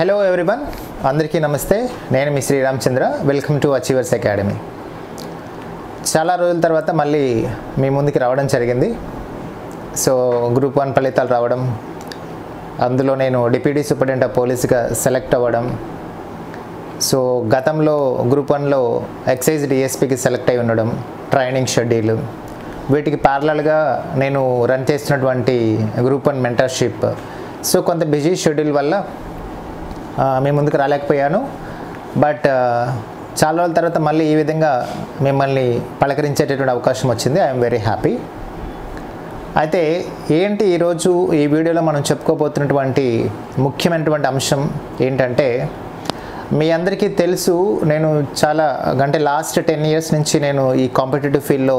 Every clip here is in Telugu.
హలో ఎవ్రీవన్ అందరికీ నమస్తే. నేను మీ Sriramachandra. Welcome to Achievers Academy చాలా రోజుల తర్వాత మళ్ళీ మీ ముందుకి రావడం జరిగింది. సో గ్రూప్ వన్ ఫలితాలు రావడం అందులో నేను డిప్యూటీ సూపరింటెండెంట్ ఆఫ్ పోలీస్గా సెలెక్ట్ అవ్వడం. సో గతంలో గ్రూప్ వన్లో ఎక్సైజ్ డిఎస్పీకి సెలెక్ట్ అయి ఉండడం ట్రైనింగ్ షెడ్యూల్ వీటికి ప్యారలల్గా నేను రన్ చేస్తున్నటువంటి గ్రూప్ వన్ మెంటర్షిప్ సో కొంత బిజీ షెడ్యూల్ వల్ల మీ ముందుకు రాలేకపోయాను. బట్ చాలా రోజుల తర్వాత మళ్ళీ ఈ విధంగా మిమ్మల్ని పలకరించేటటువంటి అవకాశం వచ్చింది. I'm very happy. అయితే ఏంటి ఈరోజు ఈ వీడియోలో మనం చెప్పుకోబోతున్నటువంటి ముఖ్యమైనటువంటి అంశం ఏంటంటే మీ అందరికీ తెలుసు నేను చాలా అంటే లాస్ట్ టెన్ ఇయర్స్ నుంచి నేను ఈ కాంపిటేటివ్ ఫీల్డ్లో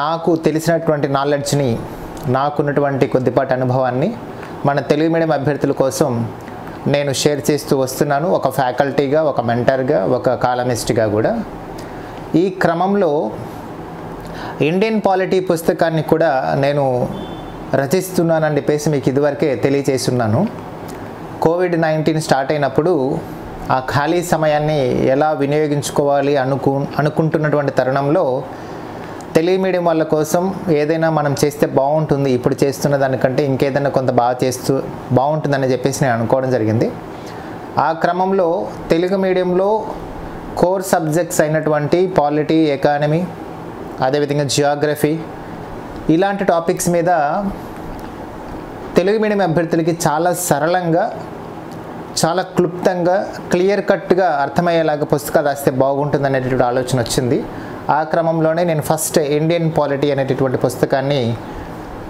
నాకు తెలిసినటువంటి నాలెడ్జ్ని నాకున్నటువంటి కొద్దిపాటి అనుభవాన్ని మన తెలుగు మీడియం అభ్యర్థుల కోసం నేను షేర్ చేస్తూ వస్తున్నాను ఒక ఫ్యాకల్టీగా ఒక మెంటర్గా ఒక కాలమిస్ట్గా కూడా. ఈ క్రమంలో ఇండియన్ పాలిటీ పుస్తకాన్ని కూడా నేను రచిస్తున్నానని చెప్పేసి మీకు ఇదివరకే తెలియచేస్తున్నాను. కోవిడ్ నైన్టీన్ స్టార్ట్ అయినప్పుడు ఆ ఖాళీ సమయాన్ని ఎలా వినియోగించుకోవాలి అనుకు అనుకుంటున్నటువంటి తరుణంలో తెలుగు మీడియం వాళ్ళ కోసం ఏదైనా మనం చేస్తే బాగుంటుంది ఇప్పుడు చేస్తున్న దానికంటే ఇంకేదైనా కొంత బాగా చేస్తూ బాగుంటుందని చెప్పేసి నేను అనుకోవడం జరిగింది. ఆ క్రమంలో తెలుగు మీడియంలో కోర్ సబ్జెక్ట్స్ అయినటువంటి పాలిటీ ఎకానమీ అదేవిధంగా జియోగ్రఫీ ఇలాంటి టాపిక్స్ మీద తెలుగు మీడియం అభ్యర్థులకి చాలా సరళంగా చాలా క్లుప్తంగా క్లియర్ కట్గా అర్థమయ్యేలాగా పుస్తకాలు రాస్తే బాగుంటుంది అనేటటువంటి ఆలోచన వచ్చింది. ఆ క్రమంలోనే నేను ఫస్ట్ ఇండియన్ పాలిటీ అనేటటువంటి పుస్తకాన్ని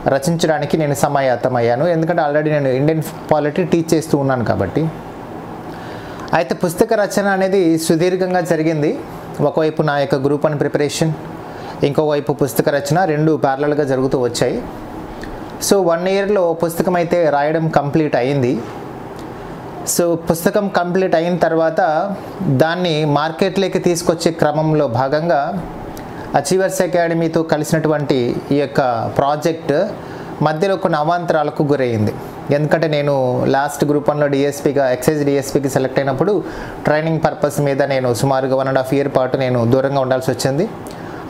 రచించడానికి నేను సమాయత్తమయ్యాను ఎందుకంటే ఆల్రెడీ నేను ఇండియన్ పాలిటీ టీచ్ చేస్తూ ఉన్నాను కాబట్టి. అయితే పుస్తక రచన అనేది సుదీర్ఘంగా జరిగింది. ఒకవైపు నా యొక్క గ్రూప్ అండ్ ప్రిపరేషన్ ఇంకోవైపు పుస్తక రచన రెండు ప్యారలల్గా జరుగుతూ వచ్చాయి. సో వన్ ఇయర్లో పుస్తకం అయితే రాయడం కంప్లీట్ అయింది. సో పుస్తకం కంప్లీట్ అయిన తర్వాత దాన్ని మార్కెట్లోకి తీసుకొచ్చే క్రమంలో భాగంగా అచీవర్స్ అకాడమీతో కలిసినటువంటి ఈ యొక్క ప్రాజెక్ట్ మధ్యలో కొన్ని అవాంతరాలకు గురయ్యింది ఎందుకంటే నేను లాస్ట్ గ్రూప్ వన్లో డిఎస్పీగా ఎక్సైజ్ డిఎస్పీకి సెలెక్ట్ అయినప్పుడు ట్రైనింగ్ పర్పస్ మీద నేను సుమారుగా వన్ అండ్ హాఫ్ ఇయర్ పాటు నేను దూరంగా ఉండాల్సి వచ్చింది.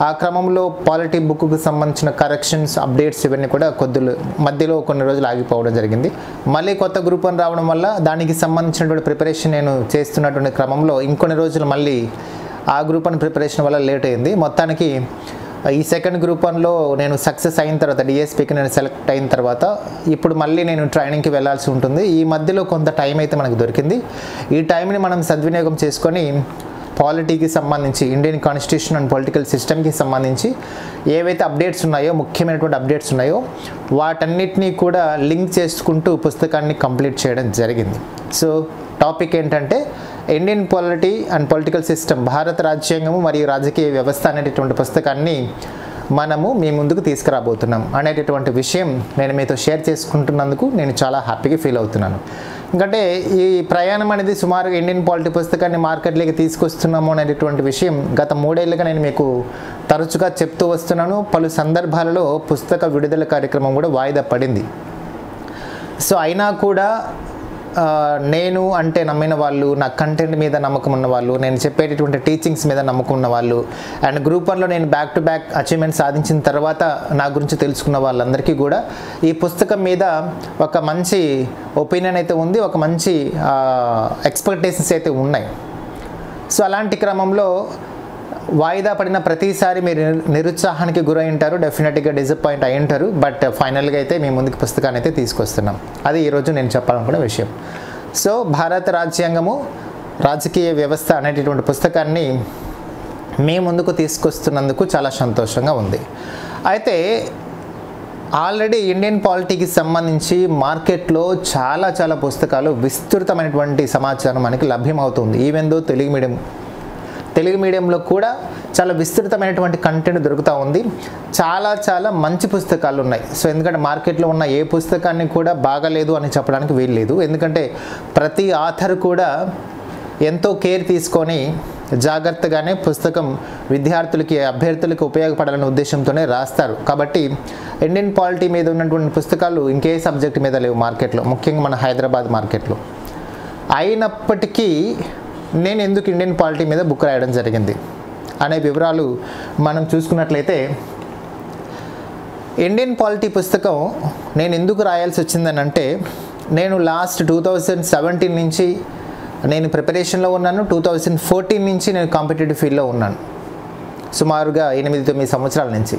ఆ క్రమంలో పాలిటీ బుక్కు సంబంధించిన కరెక్షన్స్ అప్డేట్స్ ఇవన్నీ కూడా కొద్దులు మధ్యలో కొన్ని రోజులు ఆగిపోవడం జరిగింది. మళ్ళీ కొత్త గ్రూప్ అని రావడం వల్ల దానికి సంబంధించినటువంటి ప్రిపరేషన్ నేను చేస్తున్నటువంటి క్రమంలో ఇంకొన్ని రోజులు మళ్ళీ ఆ గ్రూప్ అని ప్రిపరేషన్ వల్ల లేట్ అయింది. మొత్తానికి ఈ సెకండ్ గ్రూప్ వన్లో నేను సక్సెస్ అయిన తర్వాత డిఎస్పీకి నేను సెలెక్ట్ అయిన తర్వాత ఇప్పుడు మళ్ళీ నేను ట్రైనింగ్కి వెళ్ళాల్సి ఉంటుంది. ఈ మధ్యలో కొంత టైం అయితే మనకు దొరికింది. ఈ టైంని మనం సద్వినియోగం చేసుకొని పాలిటీకి సంబంధించి ఇండియన్ కాన్స్టిట్యూషన్ అండ్ పొలిటికల్ సిస్టమ్కి సంబంధించి ఏవైతే అప్డేట్స్ ఉన్నాయో ముఖ్యమైనటువంటి అప్డేట్స్ ఉన్నాయో వాటన్నిటినీ కూడా లింక్ చేసుకుంటూ పుస్తకాన్ని కంప్లీట్ చేయడం జరిగింది. సో టాపిక్ ఏంటంటే Indian polity and political system భారత రాజ్యాంగము మరియు రాజకీయ వ్యవస్థ అనేటటువంటి పుస్తకాన్ని మనము మీ ముందుకు తీసుకురాబోతున్నాం అనేటటువంటి విషయం నేను మీతో షేర్ చేసుకుంటున్నందుకు నేను చాలా హ్యాపీగా ఫీల్ అవుతున్నాను. ఎందుకంటే ఈ ప్రయాణం అనేది సుమారుగా ఇండియన్ పాలిటీ పుస్తకాన్ని మార్కెట్లోకి తీసుకొస్తున్నాము అనేటటువంటి విషయం గత మూడేళ్ళుగా నేను మీకు తరచుగా చెప్తూ వస్తున్నాను. పలు సందర్భాలలో పుస్తక విడుదల కార్యక్రమం కూడా వాయిదా పడింది. సో అయినా కూడా నేను అంటే నమ్మిన వాళ్ళు నా కంటెంట్ మీద నమ్మకం ఉన్న వాళ్ళు నేను చెప్పేటటువంటి టీచింగ్స్ మీద నమ్మకం ఉన్న వాళ్ళు అండ్ గ్రూప్ వన్లో నేను బ్యాక్ టు బ్యాక్ అచీవ్మెంట్ సాధించిన తర్వాత నా గురించి తెలుసుకున్న వాళ్ళందరికీ కూడా ఈ పుస్తకం మీద ఒక మంచి ఒపీనియన్ అయితే ఉంది ఒక మంచి ఎక్స్పెక్టేషన్స్ అయితే ఉన్నాయి. సో అలాంటి క్రమంలో వాయిదా పడిన ప్రతిసారి మీరు నిరుత్సాహానికి గురై ఉంటారు డెఫినెట్గా డిసప్పాయింట్ అయి ఉంటారు బట్ ఫైనల్గా అయితే మీ ముందుకు పుస్తకాన్ని అయితే తీసుకొస్తున్నాం. అది ఈరోజు నేను చెప్పాలనుకున్న విషయం. సో భారత రాజ్యాంగము రాజకీయ వ్యవస్థ అనేటటువంటి పుస్తకాన్ని మీ ముందుకు తీసుకొస్తున్నందుకు చాలా సంతోషంగా ఉంది. అయితే ఆల్రెడీ ఇండియన్ పాలిటీకి సంబంధించి మార్కెట్లో చాలా చాలా పుస్తకాలు విస్తృతమైనటువంటి సమాచారం మనకి లభ్యమవుతుంది. Even though Telugu medium Telugu మీడియంలో కూడా చాలా విస్తృతమైనటువంటి కంటెంట్ దొరుకుతూ ఉంది. చాలా చాలా మంచి పుస్తకాలు ఉన్నాయి సో ఎందుకంటే మార్కెట్లో ఉన్న ఏ పుస్తకాన్ని కూడా బాగలేదు అని చెప్పడానికి వీల్లేదు. ఎందుకంటే ప్రతి ఆథర్ కూడా ఎంతో కేర్ తీసుకొని జాగ్రత్తగానే పుస్తకం విద్యార్థులకి అభ్యర్థులకి ఉపయోగపడాలనే ఉద్దేశంతోనే రాస్తారు. కాబట్టి ఇండియన్ పాలిటీ మీద ఉన్నటువంటి పుస్తకాలు ఇంకే సబ్జెక్ట్ మీద లేవు మార్కెట్లో. ముఖ్యంగా మన హైదరాబాద్ మార్కెట్లో. అయినప్పటికీ నేను ఎందుకు ఇండియన్ పాలిటీ మీద బుక్ రాయడం జరిగింది అనే వివరాలు మనం చూసుకున్నట్లయితే ఇండియన్ పాలిటీ పుస్తకం నేను ఎందుకు రాయాల్సి వచ్చిందని అంటే నేను లాస్ట్ టూ థౌజండ్ సెవెంటీన్ నుంచి నేను ప్రిపరేషన్లో ఉన్నాను టూ థౌజండ్ ఫోర్టీన్ నుంచి నేను కాంపిటేటివ్ ఫీల్డ్లో ఉన్నాను. సుమారుగా ఎనిమిది తొమ్మిది సంవత్సరాల నుంచి.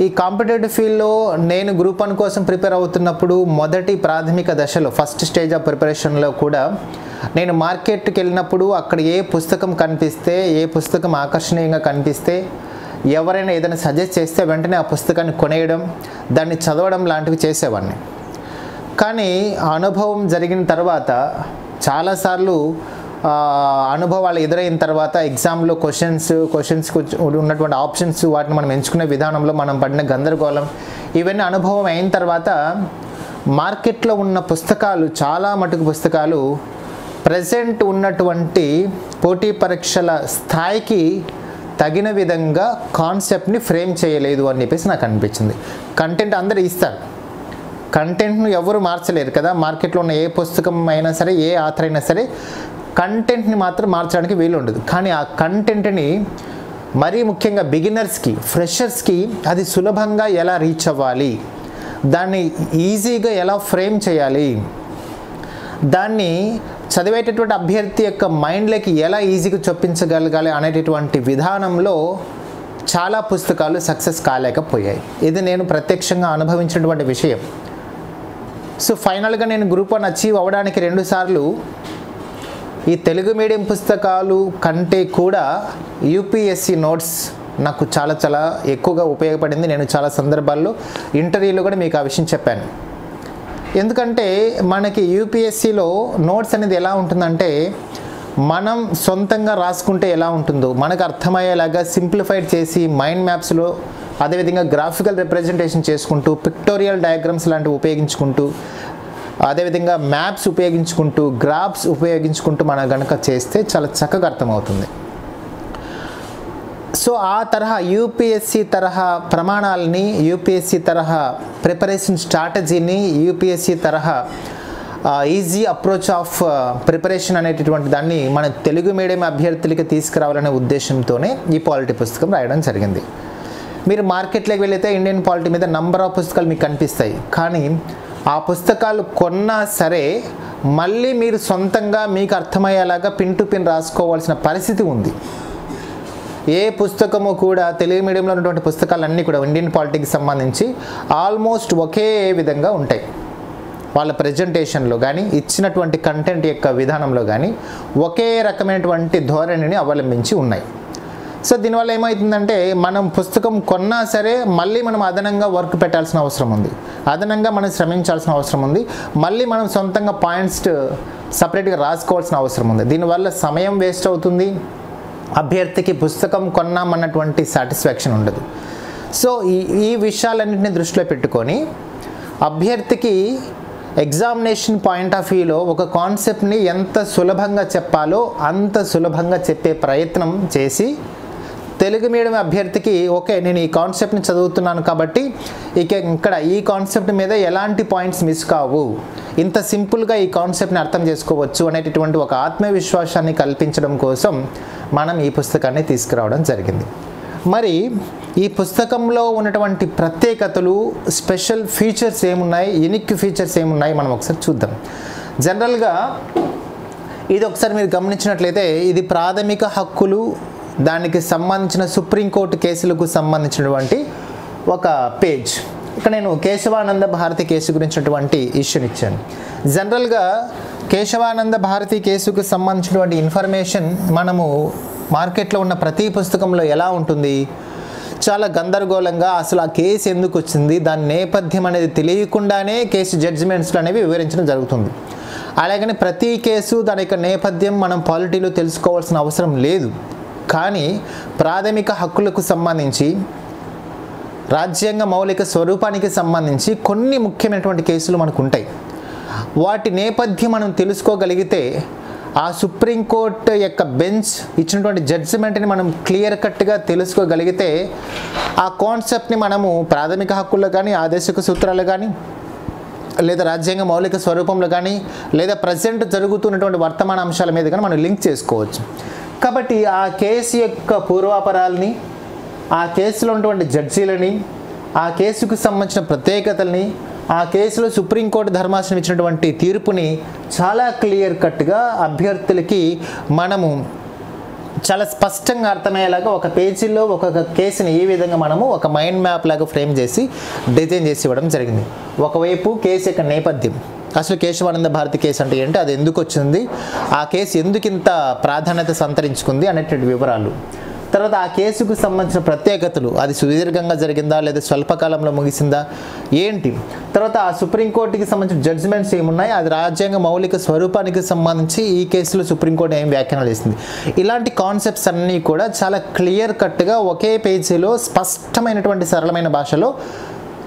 ఈ కాంపిటేటివ్ ఫీల్డ్లో నేను గ్రూప్ వన్ కోసం ప్రిపేర్ అవుతున్నప్పుడు మొదటి ప్రాథమిక దశలో ఫస్ట్ స్టేజ్ ఆఫ్ ప్రిపరేషన్లో కూడా నేను మార్కెట్కి వెళ్ళినప్పుడు అక్కడ ఏ పుస్తకం కనిపిస్తే ఏ పుస్తకం ఆకర్షణీయంగా కనిపిస్తే ఎవరైనా ఏదైనా సజెస్ట్ చేస్తే వెంటనే ఆ పుస్తకాన్ని కొనేయడం దాన్ని చదవడం లాంటివి చేసేవాడిని. కానీ అనుభవం జరిగిన తర్వాత చాలాసార్లు అనుభవాలు ఎదురైన తర్వాత ఎగ్జామ్లో క్వశ్చన్స్ క్వశ్చన్స్ ఉన్నటువంటి ఆప్షన్స్ వాటిని మనం ఎంచుకునే విధానంలో మనం పడిన గందరగోళం ఇవన్నీ అనుభవం అయిన తర్వాత మార్కెట్లో ఉన్న పుస్తకాలు చాలా మటుకు పుస్తకాలు ప్రజెంట్ ఉన్నటువంటి పోటీ పరీక్షల స్థాయికి తగిన విధంగా కాన్సెప్ట్ని ఫ్రేమ్ చేయలేదు అని చెప్పేసి నాకు అనిపించింది. కంటెంట్ అందరూ ఇస్తారు. కంటెంట్ను ఎవరు మార్చలేరు కదా? మార్కెట్లో ఉన్న ఏ పుస్తకం అయినా సరే ఏ ఆథర్ అయినా సరే కంటెంట్ని మాత్రం మార్చడానికి వీలు ఉండదు కానీ ఆ కంటెంట్ని మరీ ముఖ్యంగా బిగినర్స్కి ఫ్రెషర్స్కి అది సులభంగా ఎలా రీచ్ అవ్వాలి? దాన్ని ఈజీగా ఎలా ఫ్రేమ్ చేయాలి? దాన్ని చదివేటటువంటి అభ్యర్థి యొక్క మైండ్లోకి ఎలా ఈజీగా చొప్పించగలగాలి అనేటటువంటి విధానంలో చాలా పుస్తకాలు సక్సెస్ కాలేకపోయాయి. ఇది నేను ప్రత్యక్షంగా అనుభవించినటువంటి విషయం. సో ఫైనల్గా నేను గ్రూప్ వన్ అచీవ్ అవ్వడానికి రెండుసార్లు ఈ తెలుగు మీడియం పుస్తకాలు కంటే కూడా యూపీఎస్సి నోట్స్ నాకు చాలా చాలా ఎక్కువగా ఉపయోగపడింది. నేను చాలా సందర్భాల్లో ఇంటర్వ్యూలో కూడా మీకు ఆ విషయం చెప్పాను. ఎందుకంటే మనకి యూపీఎస్సిలో నోట్స్ అనేది ఎలా ఉంటుందంటే మనం సొంతంగా రాసుకుంటే ఎలా ఉంటుందో మనకు అర్థమయ్యేలాగా సింప్లిఫైడ్ చేసి మైండ్ మ్యాప్స్లో అదేవిధంగా గ్రాఫికల్ రిప్రజెంటేషన్ చేసుకుంటూ పిక్టోరియల్ డయాగ్రామ్స్ లాంటివి ఉపయోగించుకుంటూ అదేవిధంగా మ్యాప్స్ ఉపయోగించుకుంటూ గ్రాఫ్స్ ఉపయోగించుకుంటూ మనం కనుక చేస్తే చాలా చక్కగా అర్థమవుతుంది. సో ఆ తరహా యూపీఎస్సి తరహా ప్రమాణాలని యూపీఎస్సి తరహా ప్రిపరేషన్ స్ట్రాటజీని యూపీఎస్సి తరహా ఈజీ అప్రోచ్ ఆఫ్ ప్రిపరేషన్ అనేటటువంటి దాన్ని మన తెలుగు మీడియం అభ్యర్థులకి తీసుకురావాలనే ఉద్దేశంతోనే ఈ పాలిటీ పుస్తకం రాయడం జరిగింది. మీరు మార్కెట్లోకి వెళితే ఇండియన్ పాలిటీ మీద నంబర్ ఆఫ్ పుస్తకాలు మీకు కనిపిస్తాయి. కానీ ఆ పుస్తకాలు కొన్నా సరే మళ్ళీ మీరు సొంతంగా మీకు అర్థమయ్యేలాగా పిన్ టు పిన్ రాసుకోవాల్సిన పరిస్థితి ఉంది. ఏ పుస్తకము కూడా తెలుగు మీడియంలో ఉన్నటువంటి పుస్తకాలన్నీ కూడా ఇండియన్ పాలిటిక్స్ సంబంధించి ఆల్మోస్ట్ ఒకే విధంగా ఉంటాయి. వాళ్ళ ప్రజెంటేషన్లో కానీ ఇచ్చినటువంటి కంటెంట్ యొక్క విధానంలో కానీ ఒకే రకమైనటువంటి ధోరణిని అవలంబించి ఉన్నాయి. సో దీనివల్ల ఏమవుతుందంటే మనం పుస్తకం కొన్నా సరే మళ్ళీ మనం అదనంగా వర్క్ పెట్టాల్సిన అవసరం ఉంది. అదనంగా మనం శ్రమించాల్సిన అవసరం ఉంది. మళ్ళీ మనం సొంతంగా పాయింట్స్ సపరేట్గా రాసుకోవాల్సిన అవసరం ఉంది. దీనివల్ల సమయం వేస్ట్ అవుతుంది. అభ్యర్థికి పుస్తకం కొన్నామన్నటువంటి సాటిస్ఫాక్షన్ ఉండదు. సో ఈ ఈ విషయాలన్నింటినీ దృష్టిలో పెట్టుకొని అభ్యర్థికి ఎగ్జామినేషన్ పాయింట్ ఆఫ్ వ్యూలో ఒక కాన్సెప్ట్ని ఎంత సులభంగా చెప్పాలో అంత సులభంగా చెప్పే ప్రయత్నం చేసి తెలుగు మీడియం అభ్యర్థికి ఓకే నేను ఈ కాన్సెప్ట్ని చదువుతున్నాను కాబట్టి ఇక ఇక్కడ ఈ కాన్సెప్ట్ మీద ఎలాంటి పాయింట్స్ మిస్ కావు? ఇంత సింపుల్గా ఈ కాన్సెప్ట్ని అర్థం చేసుకోవచ్చు అనేటటువంటి ఒక ఆత్మవిశ్వాసాన్ని కల్పించడం కోసం మనం ఈ పుస్తకాన్ని తీసుకురావడం జరిగింది. మరి ఈ పుస్తకంలో ఉన్నటువంటి ప్రత్యేకతలు స్పెషల్ ఫీచర్స్ ఏమున్నాయి యునిక్ ఫీచర్స్ ఏమున్నాయి మనం ఒకసారి చూద్దాం. జనరల్గా ఇది ఒకసారి మీరు గమనించినట్లయితే ఇది ప్రాథమిక హక్కులు దానికి సంబంధించిన సుప్రీంకోర్టు కేసులకు సంబంధించినటువంటి ఒక పేజ్. ఇక్కడ నేను కేశవానంద భారతి కేసు గురించినటువంటి ఇష్యూని ఇచ్చాను. జనరల్గా కేశవానంద భారతి కేసుకు సంబంధించినటువంటి ఇన్ఫర్మేషన్ మనము మార్కెట్లో ఉన్న ప్రతి పుస్తకంలో ఎలా ఉంటుంది? చాలా గందరగోళంగా అసలు ఆ కేసు ఎందుకు వచ్చింది? దాని నేపథ్యం అనేది తెలియకుండానే కేసు జడ్జిమెంట్స్లు అనేవి వివరించడం జరుగుతుంది. అలాగని ప్రతి కేసు దాని యొక్క నేపథ్యం మనం పాలిటీలో తెలుసుకోవాల్సిన అవసరం లేదు. కానీ ప్రాథమిక హక్కులకు సంబంధించి రాజ్యాంగ మౌలిక స్వరూపానికి సంబంధించి కొన్ని ముఖ్యమైనటువంటి కేసులు మనకు ఉంటాయి వాటి నేపథ్యం మనం తెలుసుకోగలిగితే ఆ సుప్రీంకోర్టు యొక్క బెంచ్ ఇచ్చినటువంటి జడ్జిమెంట్ని మనం క్లియర్ కట్గా తెలుసుకోగలిగితే ఆ కాన్సెప్ట్ని మనము ప్రాథమిక హక్కుల్లో కానీ ఆదేశక సూత్రాలు కానీ లేదా రాజ్యాంగ మౌలిక స్వరూపంలో కానీ లేదా ప్రజెంట్ జరుగుతున్నటువంటి వర్తమాన అంశాల మీద కానీ మనం లింక్ చేసుకోవచ్చు. కాబట్టి ఆ కేసు యొక్క పూర్వాపరాలని ఆ కేసులో ఉన్నటువంటి జడ్జీలని ఆ కేసుకు సంబంధించిన ప్రత్యేకతల్ని ఆ కేసులో సుప్రీంకోర్టు ధర్మాసనం ఇచ్చినటువంటి తీర్పుని చాలా క్లియర్ కట్గా అభ్యర్థులకి మనము చాలా స్పష్టంగా అర్థమయ్యేలాగా ఒక పేజీలో ఒక్కొక్క కేసుని ఈ విధంగా మనము ఒక మైండ్ మ్యాప్ లాగా ఫ్రేమ్ చేసి డిజైన్ చేసి ఇవ్వడం జరిగింది. ఒకవైపు కేసు యొక్క నేపథ్యం. అసలు కేశవానంద భారతి కేసు అంటే ఏంటి? అది ఎందుకు వచ్చింది? ఆ కేసు ఎందుకు ఇంత ప్రాధాన్యత సంతరించుకుంది అనేటువంటి వివరాలు. తర్వాత ఆ కేసుకు సంబంధించిన ప్రత్యేకతలు అది సుదీర్ఘంగా జరిగిందా లేదా స్వల్పకాలంలో ముగిసిందా ఏంటి? తర్వాత ఆ సుప్రీంకోర్టుకి సంబంధించిన జడ్జిమెంట్స్ ఏమున్నాయి? అది రాజ్యాంగ మౌలిక స్వరూపానికి సంబంధించి ఈ కేసులో సుప్రీంకోర్టు ఏం వ్యాఖ్యానాలు చేసింది? ఇలాంటి కాన్సెప్ట్స్ అన్నీ కూడా చాలా క్లియర్ కట్గా ఒకే పేజీలో స్పష్టమైనటువంటి సరళమైన భాషలో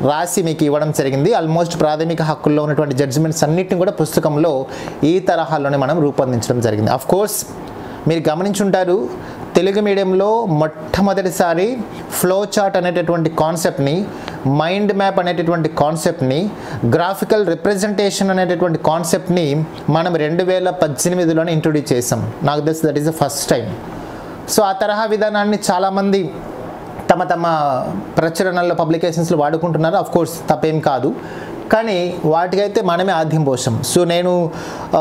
రాసి మీకు ఇవ్వడం జరిగింది. ఆల్మోస్ట్ ప్రాథమిక హక్కుల్లో ఉన్నటువంటి జడ్జిమెంట్స్ అన్నిటిని కూడా పుస్తకంలో ఈ తరహాలోనే మనం రూపొందించడం జరిగింది. అఫ్ కోర్స్ మీరు గమనించుంటారు తెలుగు మీడియంలో మొట్టమొదటిసారి ఫ్లో చార్ట్ అనేటటువంటి కాన్సెప్ట్ని మైండ్ మ్యాప్ అనేటటువంటి కాన్సెప్ట్ని గ్రాఫికల్ రిప్రజెంటేషన్ అనేటటువంటి కాన్సెప్ట్ని మనం రెండు వేల పద్దెనిమిదిలోనే ఇంట్రొడ్యూస్ చేసాం నాకు తెలిసి that is the first time so ఆ తరహా విధానాన్ని చాలామంది తమ తమ ప్రచురణల్లో పబ్లికేషన్స్లో వాడుకుంటున్నారు. అఫ్ కోర్స్ తప్పేం కాదు. కానీ వాటికైతే మనమే ఆద్యం పోషం సో నేను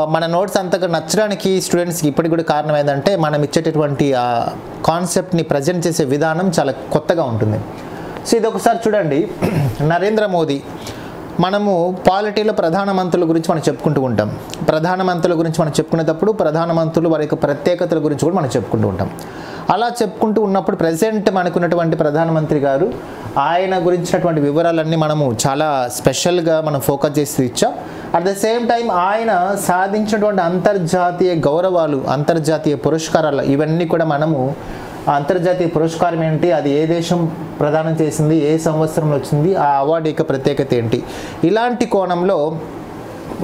మన నోట్స్ అంతగా నచ్చడానికి స్టూడెంట్స్కి ఇప్పటికి కూడా కారణం ఏంటంటే మనం ఇచ్చేటటువంటి ఆ కాన్సెప్ట్ని ప్రజెంట్ చేసే విధానం చాలా కొత్తగా ఉంటుంది. సో ఇది ఒకసారి చూడండి. నరేంద్ర మోదీ మనము పాలిటీలో ప్రధానమంత్రుల గురించి మనం చెప్పుకుంటూ ఉంటాం. ప్రధానమంత్రుల గురించి మనం చెప్పుకునేటప్పుడు ప్రధానమంత్రులు వారి యొక్క ప్రత్యేకతల గురించి కూడా మనం చెప్పుకుంటూ ఉంటాం. అలా చెప్పుకుంటూ ఉన్నప్పుడు ప్రజెంట్ మనకున్నటువంటి ప్రధానమంత్రి గారు ఆయన గురించినటువంటి వివరాలన్నీ మనము చాలా స్పెషల్గా మనం ఫోకస్ చేసి ఇచ్చాం. అట్ ద సేమ్ టైం ఆయన సాధించినటువంటి అంతర్జాతీయ గౌరవాలు అంతర్జాతీయ పురస్కారాలు ఇవన్నీ కూడా మనము అంతర్జాతీయ పురస్కారం ఏంటి అది ఏ దేశం ప్రదానం చేసింది ఏ సంవత్సరంలో వచ్చింది ఆ అవార్డు యొక్క ప్రత్యేకత ఏంటి? ఇలాంటి కోణంలో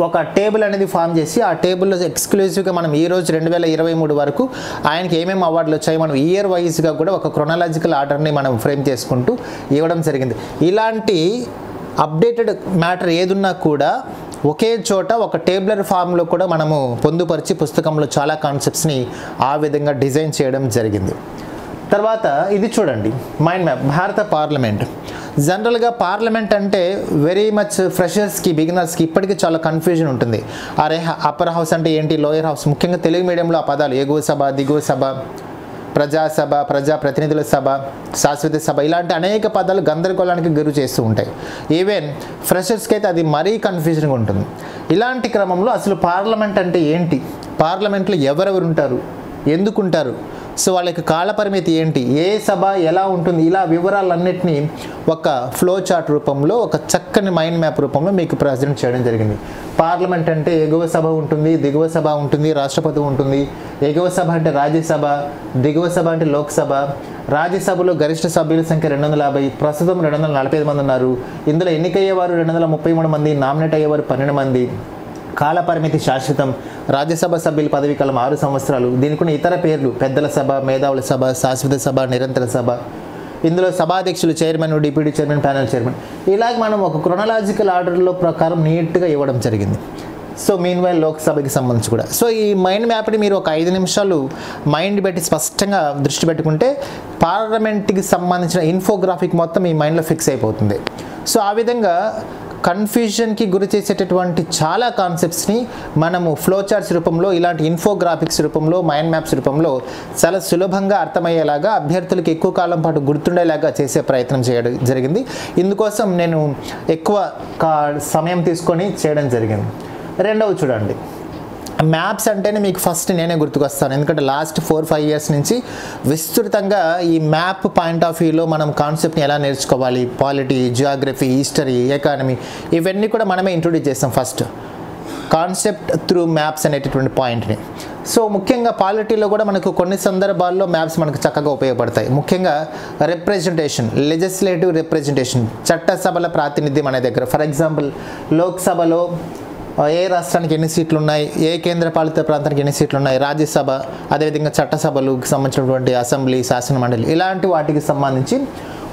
ఒక టేబుల్ అనేది ఫామ్ చేసి ఆ టేబుల్లో ఎక్స్క్లూజివ్గా మనం ఈ రోజు రెండు వేల ఇరవై మూడు వరకు ఆయనకి ఏమేమి అవార్డులు వచ్చాయి మనం ఇయర్ వైజ్గా కూడా ఒక క్రొనాలజికల్ ఆర్డర్ని మనం ఫ్రేమ్ చేసుకుంటూ ఇవ్వడం జరిగింది. ఇలాంటి అప్డేటెడ్ మ్యాటర్ ఏదున్నా కూడా ఒకే చోట ఒక టేబులర్ ఫామ్లో కూడా మనము పొందుపరిచి పుస్తకంలో చాలా కాన్సెప్ట్స్ని ఆ విధంగా డిజైన్ చేయడం జరిగింది. తర్వాత ఇది చూడండి మైండ్ మ్యాప్ భారత పార్లమెంట్ జనరల్గా పార్లమెంట్ అంటే వెరీ మచ్ ఫ్రెషర్స్కి బిగినర్స్కి ఇప్పటికీ చాలా కన్ఫ్యూజన్ ఉంటుంది. అరే అప్పర్ హౌస్ అంటే ఏంటి లోయర్ హౌస్ ముఖ్యంగా తెలుగు మీడియంలో ఆ పదాలు ఎగువ సభ దిగువ సభ ప్రజాసభ ప్రజా ప్రతినిధుల సభ శాశ్వత సభ ఇలాంటి అనేక పదాలు గందరగోళానికి గురి చేస్తూ ఉంటాయి. ఈవెన్ ఫ్రెషర్స్కి అయితే అది మరీ కన్ఫ్యూజన్గా ఉంటుంది. ఇలాంటి క్రమంలో అసలు పార్లమెంట్ అంటే ఏంటి? పార్లమెంట్లో ఎవరెవరు ఉంటారు? ఎందుకుంటారు సో వాళ్ళ యొక్క కాలపరిమితి ఏంటి? ఏ సభ ఎలా ఉంటుంది? ఇలా వివరాలన్నింటినీ ఒక ఫ్లో చార్ట్ రూపంలో ఒక చక్కని మైండ్ మ్యాప్ రూపంలో మీకు ప్రజెంట్ చేయడం జరిగింది. పార్లమెంట్ అంటే ఎగువ సభ ఉంటుంది దిగువ సభ ఉంటుంది రాష్ట్రపతి ఉంటుంది. ఎగువ సభ అంటే రాజ్యసభ దిగువ సభ అంటే లోక్సభ. రాజ్యసభలో గరిష్ట సభ్యుల సంఖ్య రెండు వందల యాభై ప్రస్తుతం రెండు వందల నలభై ఐదు మంది ఉన్నారు. ఇందులో ఎన్నికయ్యేవారు రెండు వందల ముప్పై మూడు మంది నామినేట్ అయ్యేవారు పన్నెండు మంది. కాలపరిమితి శాశ్వతం. రాజ్యసభ సభ్యుల పదవి కాలం ఆరు సంవత్సరాలు. దీనికి ఇతర పేర్లు పెద్దల సభ మేధావుల సభ శాశ్వత సభ నిరంతర సభ. ఇందులో సభాధ్యక్షులు chairman deputy chairman panel chairman. ఇలాగ మనం ఒక క్రొనలాజికల్ ఆర్డర్లో ప్రకారం నీట్గా ఇవ్వడం జరిగింది. సో మీన్ వైల్ లోక్సభకి సంబంధించి కూడా. సో ఈ మైండ్ మ్యాప్ని మీరు ఒక ఐదు నిమిషాలు మైండ్ పెట్టి స్పష్టంగా దృష్టి పెట్టుకుంటే పార్లమెంట్కి సంబంధించిన ఇన్ఫోగ్రాఫిక్ మొత్తం ఈ మైండ్లో ఫిక్స్ అయిపోతుంది. సో ఆ విధంగా కన్ఫ్యూజన్కి గురి చేసేటటువంటి చాలా కాన్సెప్ట్స్ని మనము ఫ్లోచార్ట్స్ రూపంలో ఇలాంటి ఇన్ఫోగ్రాఫిక్స్ రూపంలో మైండ్ మ్యాప్స్ రూపంలో చాలా సులభంగా అర్థమయ్యేలాగా అభ్యర్థులకు ఎక్కువ కాలం పాటు గుర్తుండేలాగా చేసే ప్రయత్నం చేయడం జరిగింది. ఇందుకోసం నేను ఎక్కువ కా సమయం తీసుకొని చేయడం జరిగింది. రెండవ చూడండి. మ్యాప్స్ అంటేనే మీకు ఫస్ట్ నేనే గుర్తుకొస్తాను. ఎందుకంటే లాస్ట్ ఫోర్ ఫైవ్ ఇయర్స్ నుంచి విస్తృతంగా ఈ మ్యాప్ పాయింట్ ఆఫ్ వ్యూలో మనం కాన్సెప్ట్ని ఎలా నేర్చుకోవాలి? పాలిటీ జియోగ్రఫీ హిస్టరీ ఎకానమీ ఇవన్నీ కూడా మనమే ఇంట్రొడ్యూస్ చేస్తాం ఫస్ట్. కాన్సెప్ట్ త్రూ మ్యాప్స్ అనేటటువంటి పాయింట్ని. సో ముఖ్యంగా పాలిటీలో కూడా మనకు కొన్ని సందర్భాల్లో మ్యాప్స్ మనకు చక్కగా ఉపయోగపడతాయి. ముఖ్యంగా రిప్రజెంటేషన్ లెజిస్లేటివ్ రిప్రజెంటేషన్ చట్టసభల ప్రాతినిధ్యం అనే దగ్గర. ఫర్ ఎగ్జాంపుల్ లోక్సభలో ఏ రాష్ట్రానికి ఎన్ని సీట్లు ఉన్నాయి ఏ కేంద్ర పాలిత ప్రాంతానికి ఎన్ని సీట్లు ఉన్నాయి రాజ్యసభ అదేవిధంగా చట్టసభలకు సంబంధించినటువంటి అసెంబ్లీ శాసన మండలి ఇలాంటి వాటికి సంబంధించి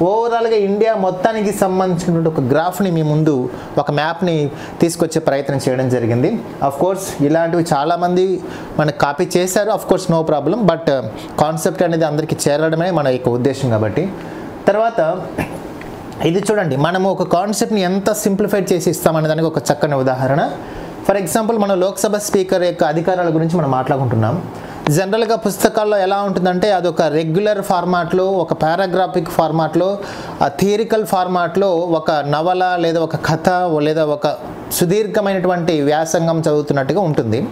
ఓవరాల్గా ఇండియా మొత్తానికి సంబంధించినటువంటి ఒక గ్రాఫ్ని మీ ముందు ఒక మ్యాప్ని తీసుకొచ్చే ప్రయత్నం చేయడం జరిగింది. అఫ్ కోర్స్ ఇలాంటివి చాలామంది మనకు కాపీ చేశారు. Of course no problem but concept అనేది అందరికీ చేరడమే మన యొక్క ఉద్దేశం కాబట్టి. తర్వాత ఇది చూడండి మనము ఒక కాన్సెప్ట్ని ఎంత సింప్లిఫైడ్ చేసి ఇస్తామనే దానికి ఒక చక్కని ఉదాహరణ. ఫర్ ఎగ్జాంపుల్ మనం లోక్సభ స్పీకర్ యొక్క అధికారాల గురించి మనం మాట్లాడుకుంటున్నాం. జనరల్గా పుస్తకాల్లో ఎలా ఉంటుందంటే అది ఒక రెగ్యులర్ ఫార్మాట్లో ఒక పారాగ్రాఫిక్ ఫార్మాట్లో థియరికల్ ఫార్మాట్లో ఒక నవల లేదా ఒక కథ లేదా ఒక సుదీర్ఘమైనటువంటి వ్యాసంగం చదువుతున్నట్టుగా ఉంటుంది.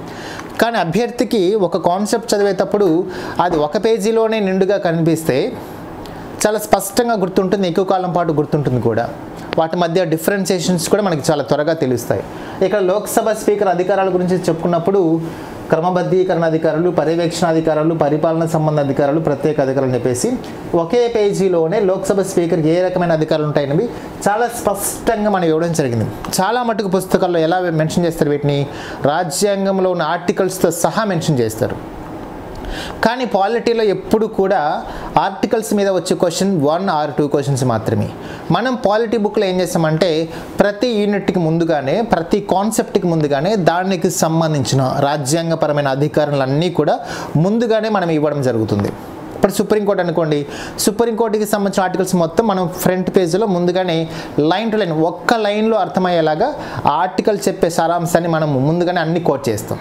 కానీ అభ్యర్థికి ఒక కాన్సెప్ట్ చదివేటప్పుడు అది ఒక పేజీలోనే నిండుగా కనిపిస్తే చాలా స్పష్టంగా గుర్తుంటుంది ఎక్కువ కాలం పాటు గుర్తుంటుంది కూడా. వాటి మధ్య డిఫరెన్సియేషన్స్ కూడా మనకి చాలా త్వరగా తెలుస్తాయి. ఇక్కడ లోక్సభ స్పీకర్ అధికారాల గురించి చెప్పుకున్నప్పుడు క్రమబద్ధీకరణ అధికారులు పర్యవేక్షణ అధికారులు పరిపాలన సంబంధ అధికారులు ప్రత్యేక అధికారులు అని చెప్పేసి ఒకే పేజీలోనే లోక్సభ స్పీకర్కి ఏ రకమైన అధికారులు ఉంటాయనేవి చాలా స్పష్టంగా మనం ఇవ్వడం జరిగింది. చాలా మటుకు పుస్తకాల్లో ఎలా మెన్షన్ చేస్తారు వీటిని? రాజ్యాంగంలో ఉన్న ఆర్టికల్స్తో సహా మెన్షన్ చేస్తారు. కానీ పాలిటీలో ఎప్పుడు కూడా ఆర్టికల్స్ మీద వచ్చే question one or two questions మాత్రమే. మనం పాలిటీ బుక్లో ఏం చేస్తామంటే ప్రతి యూనిట్కి ముందుగానే ప్రతి కాన్సెప్ట్కి ముందుగానే దానికి సంబంధించిన రాజ్యాంగపరమైన అధికారాలన్నీ కూడా ముందుగానే మనం ఇవ్వడం జరుగుతుంది. ఇప్పుడు సుప్రీంకోర్టు అనుకోండి. సుప్రీంకోర్టుకి సంబంధించిన ఆర్టికల్స్ మొత్తం మనం ఫ్రంట్ పేజీలో ముందుగానే లైన్ టు లైన్ ఒక్క లైన్లో అర్థమయ్యేలాగా ఆ ఆర్టికల్ చెప్పే సారాంశాన్ని మనం ముందుగానే అన్ని కోట్ చేస్తాం.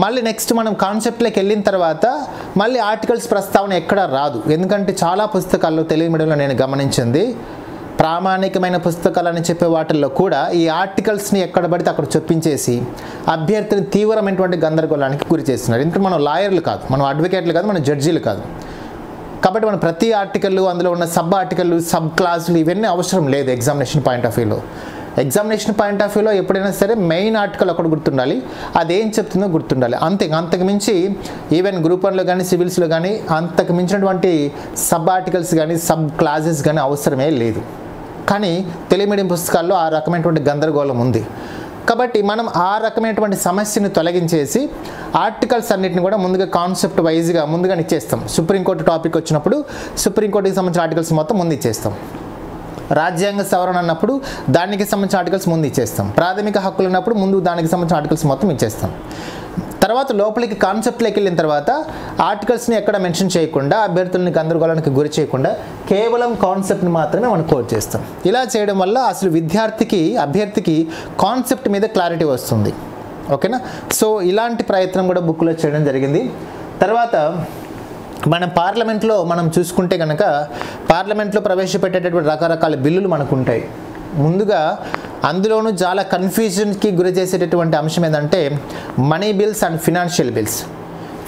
మళ్ళీ నెక్స్ట్ మనం కాన్సెప్ట్లోకి వెళ్ళిన తర్వాత మళ్ళీ ఆర్టికల్స్ ప్రస్తావన ఎక్కడ రాదు. ఎందుకంటే చాలా పుస్తకాల్లో తెలుగు మీడియంలో నేను గమనించింది. ప్రామాణికమైన పుస్తకాలని చెప్పే వాటిల్లో కూడా ఈ ఆర్టికల్స్ని ఎక్కడ పడితే అక్కడ చొప్పించేసి అభ్యర్థిని తీవ్రమైనటువంటి గందరగోళానికి గురి చేస్తున్నారు. ఎందుకంటే మనం లాయర్లు కాదు మనం అడ్వకేట్లు కాదు మనం జడ్జీలు కాదు. కాబట్టి మనం ప్రతి ఆర్టికల్ అందులో ఉన్న సబ్ ఆర్టికల్ సబ్ క్లాసులు ఇవన్నీ అవసరం లేదు ఎగ్జామినేషన్ పాయింట్ ఆఫ్ వ్యూలో ఎగ్జామినేషన్ పాయింట్ ఆఫ్ వ్యూలో ఎప్పుడైనా సరే మెయిన్ ఆర్టికల్ ఒకటి గుర్తుండాలి. అదేం చెప్తుందో గుర్తుండాలి. అంతే అంతకు మించి ఈవెన్ గ్రూప్ వన్లో కానీ సివిల్స్లో కానీ అంతకు మించినటువంటి సబ్ ఆర్టికల్స్ కానీ సబ్ క్లాసెస్ కానీ అవసరమే లేదు. కానీ తెలుగు మీడియం పుస్తకాల్లో ఆ రకమైనటువంటి గందరగోళం ఉంది. కాబట్టి మనం ఆ రకమైనటువంటి సమస్యను తొలగించేసి ఆర్టికల్స్ అన్నిటిని కూడా ముందుగా కాన్సెప్ట్ వైజ్గా ముందుగా ఇచ్చేస్తాం. సుప్రీంకోర్టు టాపిక్ వచ్చినప్పుడు సుప్రీంకోర్టుకి సంబంధించిన ఆర్టికల్స్ మొత్తం ముందు ఇచ్చేస్తాం. రాజ్యాంగ సవరణ అన్నప్పుడు దానికి సంబంధించిన ఆర్టికల్స్ ముందు ఇచ్చేస్తాం. ప్రాథమిక హక్కులు ఉన్నప్పుడు ముందు దానికి సంబంధించిన ఆర్టికల్స్ మొత్తం ఇచ్చేస్తాం. తర్వాత లోపలికి కాన్సెప్ట్లోకి వెళ్ళిన తర్వాత ఆర్టికల్స్ని ఎక్కడ మెన్షన్ చేయకుండా అభ్యర్థులని గందరగోళానికి గురి చేయకుండా కేవలం కాన్సెప్ట్ని మాత్రమే మనం కోట్ చేస్తాం. ఇలా చేయడం వల్ల అసలు విద్యార్థికి అభ్యర్థికి కాన్సెప్ట్ మీద క్లారిటీ వస్తుంది. ఓకేనా? సో ఇలాంటి ప్రయత్నం కూడా బుక్లో చేయడం జరిగింది. తర్వాత మనం పార్లమెంట్లో మనం చూసుకుంటే కనుక పార్లమెంట్లో ప్రవేశపెట్టేటటువంటి రకరకాల బిల్లులు మనకు ఉంటాయి ముందుగా అందులోనూ చాలా కన్ఫ్యూజన్కి గురి చేసేటటువంటి అంశం ఏంటంటే money bills and financial bills.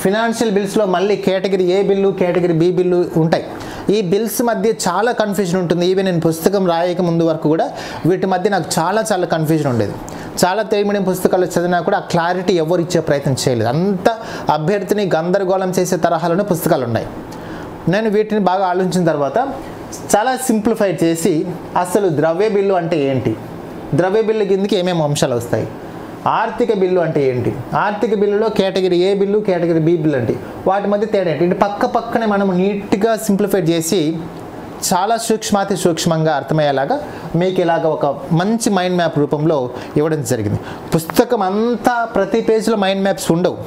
Financial బిల్స్లో మళ్ళీ category A bill category B bill ఉంటాయి. ఈ బిల్స్ మధ్య చాలా కన్ఫ్యూజన్ ఉంటుంది. ఈవెన్ నేను పుస్తకం రాయక ముందు వరకు కూడా వీటి మధ్య నాకు చాలా చాలా కన్ఫ్యూజన్ ఉండేది. చాలా తెలుగు మీడియం పుస్తకాలు చదివినా కూడా ఆ క్లారిటీ ఎవరు ఇచ్చే ప్రయత్నం చేయలేదు. అంత అభ్యర్థిని గందరగోళం చేసే తరహాలోనే పుస్తకాలు ఉన్నాయి నేను వీటిని బాగా ఆలోచించిన తర్వాత చాలా సింప్లిఫై చేసి అసలు ద్రవ్య బిల్లు అంటే ఏంటి? ద్రవ్య బిల్లు కిందకి ఏమేమి అంశాలు వస్తాయి? ఆర్థిక బిల్లు అంటే ఏంటి? ఆర్థిక బిల్లులో category A bill category B bill అంటే? వాటి మధ్య తేడా ఏంటి? ఇటు పక్క పక్కనే మనం నీట్గా సింప్లిఫై చేసి చాలా సూక్ష్మాతి సూక్ష్మంగా అర్థమయ్యేలాగా మీకు ఇలాగ ఒక మంచి మైండ్ మ్యాప్ రూపంలో ఇవ్వడం జరిగింది. పుస్తకం అంతా ప్రతి పేజీలో మైండ్ మ్యాప్స్ ఉండవు.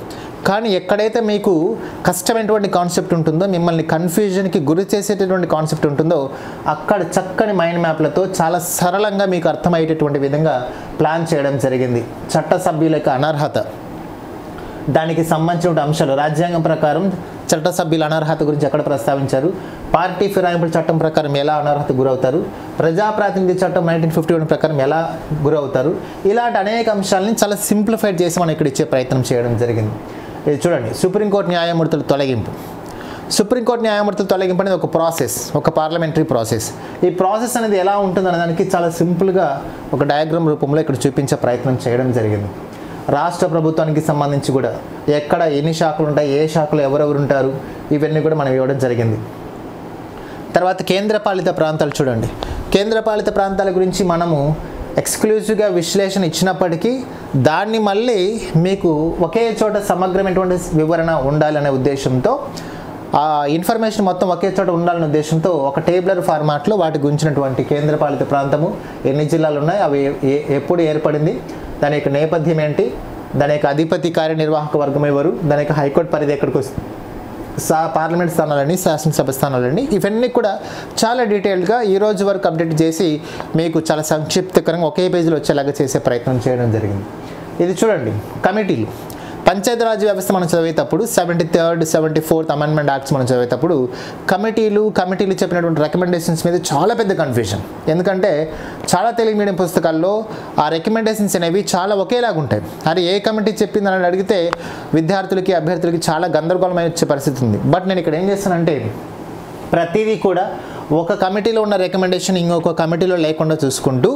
కానీ ఎక్కడైతే మీకు కష్టమైనటువంటి కాన్సెప్ట్ ఉంటుందో మిమ్మల్ని కన్ఫ్యూజన్కి గురి చేసేటటువంటి కాన్సెప్ట్ ఉంటుందో అక్కడ చక్కని మైండ్ మ్యాప్లతో చాలా సరళంగా మీకు అర్థమయ్యేటటువంటి విధంగా ప్లాన్ చేయడం జరిగింది. చట్ట సభ్యులకు అనర్హత. దానికి సంబంధించిన అంశాలు. రాజ్యాంగం ప్రకారం చట్టసభ్యుల అనర్హత గురించి ఎక్కడ ప్రస్తావించారు? పార్టీ ఫిరాయింపుల చట్టం ప్రకారం ఎలా అనర్హత గురవుతారు? ప్రజాప్రాతినిధ్య చట్టం నైన్టీన్ ఫిఫ్టీ వన్ ప్రకారం ఎలా గురవుతారు? ఇలాంటి అనేక అంశాలని చాలా సింప్లిఫైడ్ చేసి మనం ఇక్కడ ఇచ్చే ప్రయత్నం చేయడం జరిగింది. ఇది చూడండి. సుప్రీంకోర్టు న్యాయమూర్తుల తొలగింపు. సుప్రీంకోర్టు న్యాయమూర్తుల తొలగింపు అనేది ఒక ప్రాసెస్ ఒక పార్లమెంటరీ ప్రాసెస్. ఈ ప్రాసెస్ అనేది ఎలా ఉంటుంది దానికి చాలా సింపుల్గా ఒక డయాగ్రామ్ రూపంలో ఇక్కడ చూపించే ప్రయత్నం చేయడం జరిగింది. రాష్ట్ర ప్రభుత్వానికి సంబంధించి కూడా ఎక్కడ ఎన్ని శాఖలు ఉంటాయి ఏ శాఖలు ఎవరెవరు ఉంటారు ఇవన్నీ కూడా మనం ఇవ్వడం జరిగింది. తర్వాత కేంద్రపాలిత ప్రాంతాలు చూడండి. కేంద్రపాలిత ప్రాంతాల గురించి మనము ఎక్స్క్లూజివ్గా విశ్లేషణ ఇచ్చినప్పటికీ దాన్ని మళ్ళీ మీకు ఒకే చోట సమగ్రమైనటువంటి వివరణ ఉండాలనే ఉద్దేశంతో ఆ ఇన్ఫర్మేషన్ మొత్తం ఒకే చోట ఉండాలనే ఉద్దేశంతో ఒక టేబులర్ ఫార్మాట్లో వాటి గురించినటువంటి కేంద్రపాలిత ప్రాంతము ఎన్ని జిల్లాలు ఉన్నాయి అవి ఏ- ఎప్పుడు ఏర్పడింది దాని యొక్క నేపథ్యం ఏంటి? దాని యొక్క అధిపతి కార్యనిర్వాహక వర్గం ఎవరు? దాని యొక్క హైకోర్టు పరిధి ఎక్కడికి వస్తుంది? సా పార్లమెంట్ స్థానాలని శాసనసభ స్థానాలని ఇవన్నీ కూడా చాలా డీటెయిల్డ్గా ఈ రోజు వరకు అప్డేట్ చేసి మీకు చాలా సంక్షిప్తకరంగా ఒకే పేజీలో వచ్చేలాగా చేసే ప్రయత్నం చేయడం జరిగింది. ఇది చూడండి కమిటీలు. పంచాయతీరాజ్ వ్యవస్థ మనం చదివేటప్పుడు seventy third seventy fourth amendment acts మనం చదివేటప్పుడు కమిటీలు కమిటీలు చెప్పినటువంటి రికమెండేషన్స్ మీద చాలా పెద్ద కన్ఫ్యూజన్ ఎందుకంటే చాలా తెలుగు మీడియం పుస్తకాల్లో ఆ రికమెండేషన్స్ అనేవి చాలా ఒకేలాగా ఉంటాయి. అది ఏ కమిటీ చెప్పిందని అడిగితే విద్యార్థులకి అభ్యర్థులకి చాలా గందరగోళమైన వచ్చే పరిస్థితి ఉంది. బట్ నేను ఇక్కడ ఏం చేస్తానంటే ప్రతిదీ కూడా ఒక కమిటీలో ఉన్న రికమెండేషన్ ఇంకొక కమిటీలో లేకుండా చూసుకుంటూ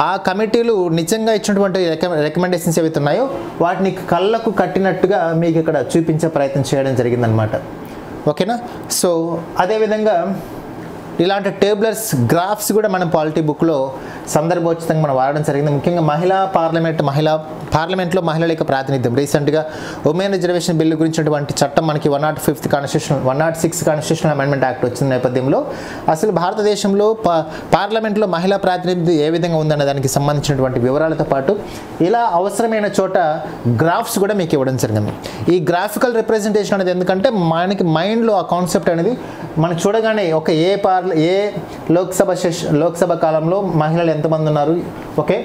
ఆ కమిటీలు నిజంగా ఇచ్చినటువంటి రికమెండేషన్స్ ఏవైతే ఉన్నాయో వాటిని కళ్ళకు కట్టినట్టుగా మీకు ఇక్కడ చూపించే ప్రయత్నం చేయడం జరిగిందనమాట ఓకేనా? సో అదేవిధంగా ఇలాంటి టేబులర్స్ గ్రాఫ్స్ కూడా మనం పాలిటీ బుక్లో సందర్భోచితంగా మనం వాడడం జరిగింది. ముఖ్యంగా మహిళా పార్లమెంట్ మహిళా పార్లమెంట్లో మహిళల యొక్క ప్రాతినిధ్యం. రీసెంట్గా ఉమెన్ రిజర్వేషన్ బిల్లు గురించినటువంటి చట్టం మనకి one nought fifth constitution one nought six constitution amendment act వచ్చిన నేపథ్యంలో అసలు భారతదేశంలో పార్లమెంట్లో మహిళా ప్రాతినిధ్యం ఏ విధంగా ఉందన్న దానికి సంబంధించినటువంటి వివరాలతో పాటు ఇలా అవసరమైన చోట గ్రాఫ్స్ కూడా మీకు ఇవ్వడం జరిగింది. ఈ గ్రాఫికల్ రిప్రజెంటేషన్ అనేది ఎందుకంటే మనకి మైండ్లో ఆ కాన్సెప్ట్ అనేది మనం చూడగానే ఒక ఏ పార్ల ఏ లోక్సభ సెషన్ లోక్సభ కాలంలో మహిళలు ఎంతమంది ఉన్నారు ఓకే?